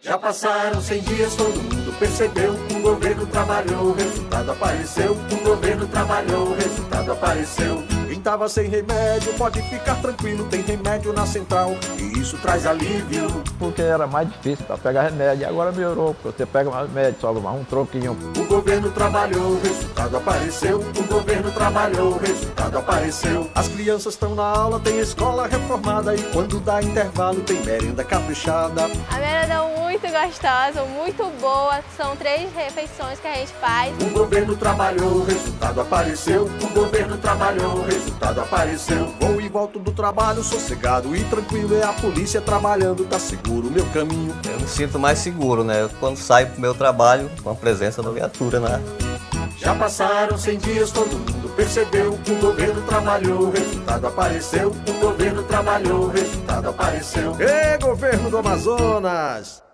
Já passaram 100 dias, todo mundo percebeu. O governo trabalhou, resultado apareceu. O governo trabalhou, resultado apareceu. Quem tava sem remédio pode ficar tranquilo, tem remédio na central e isso traz alívio. Porque era mais difícil para pegar remédio, e agora melhorou, porque você pega mais remédio, só mais um troquinho. O governo trabalhou, o resultado apareceu. O governo trabalhou, o resultado apareceu. As crianças estão na aula, tem escola reformada e quando dá intervalo tem merenda caprichada. A merenda é muito gostosa, muito boa. São três refeições que a gente faz. O governo trabalhou, o resultado apareceu. O governo trabalhou, o resultado apareceu. Vou e volto do trabalho sossegado e tranquilo. É a polícia trabalhando, tá seguro o meu caminho. Eu me sinto mais seguro, né? Quando saio pro meu trabalho com a presença da viatura na Já passaram 100 dias, todo mundo percebeu. O governo trabalhou, o resultado apareceu. O governo trabalhou, o resultado apareceu. Ê, governo do Amazonas!